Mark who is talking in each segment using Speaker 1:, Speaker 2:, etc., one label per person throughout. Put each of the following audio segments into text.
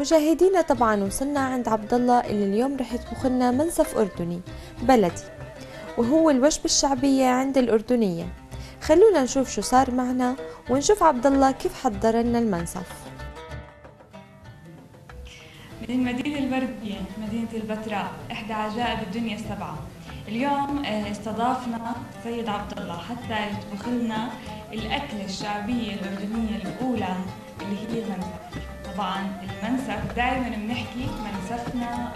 Speaker 1: مشاهدينا طبعا وصلنا عند عبد الله. اللي اليوم رح يطبخ لنا منسف أردني بلدي وهو الوجبة الشعبية عند الأردنية. خلونا نشوف شو صار معنا ونشوف عبد الله كيف حضر لنا المنسف.
Speaker 2: من مدينة البردية مدينة البتراء إحدى عجائب الدنيا السبعة. اليوم آه، استضافنا سيد عبد الله حتى يطبخ لنا الأكلة الشعبية الأردنية الأولى اللي هي المنسف. طبعا المنسف دائما بنحكي منسفنا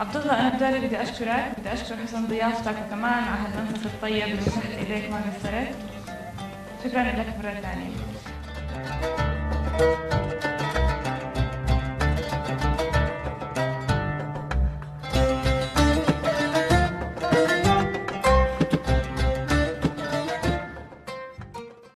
Speaker 2: أردني الله أنا بدالي بدي أشكرك بدي أشكر حسن ضيافتك وكمان على هالمنسف الطيب اللي مسحت إيديك ما قصرت. شكرا لك مرة ثانية.